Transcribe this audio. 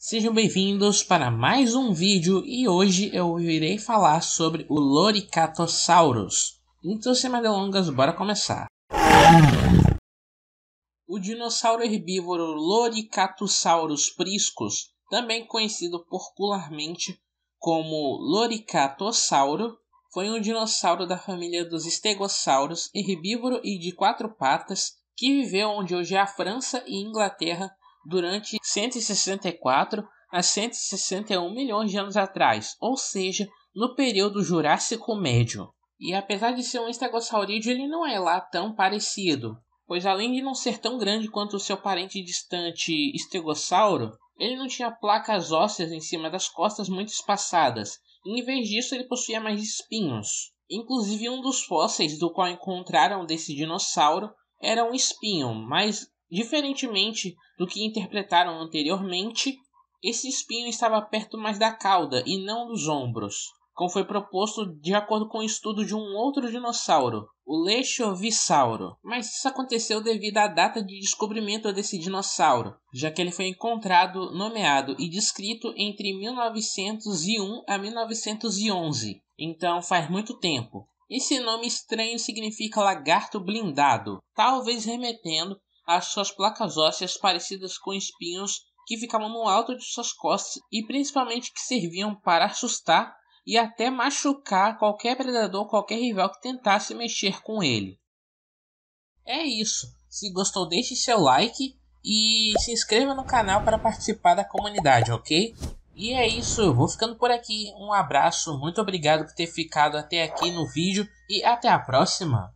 Sejam bem-vindos para mais um vídeo e hoje eu irei falar sobre o Loricatosaurus. Então sem mais delongas, bora começar. O dinossauro herbívoro Loricatosaurus priscus, também conhecido popularmente como Loricatossauro, foi um dinossauro da família dos estegossauros, herbívoro e de quatro patas, que viveu onde hoje é a França e Inglaterra durante 164 a 161 milhões de anos atrás, ou seja, no período Jurássico Médio. E apesar de ser um estegossaurídeo, ele não é lá tão parecido, pois além de não ser tão grande quanto o seu parente distante estegossauro, ele não tinha placas ósseas em cima das costas muito espaçadas, e em vez disso ele possuía mais espinhos. Inclusive um dos fósseis do qual encontraram desse dinossauro era um espinho, mas Diferentemente do que interpretaram anteriormente, esse espinho estava perto mais da cauda e não dos ombros, como foi proposto de acordo com o estudo de um outro dinossauro, o Lechovisauro. Mas isso aconteceu devido à data de descobrimento desse dinossauro, já que ele foi encontrado, nomeado e descrito entre 1901 a 1911, então faz muito tempo. Esse nome estranho significa lagarto blindado, talvez remetendo as suas placas ósseas parecidas com espinhos que ficavam no alto de suas costas e principalmente que serviam para assustar e até machucar qualquer predador, qualquer rival que tentasse mexer com ele. É isso. Se gostou, deixe seu like e se inscreva no canal para participar da comunidade, ok? E é isso, eu vou ficando por aqui. Um abraço, muito obrigado por ter ficado até aqui no vídeo e até a próxima.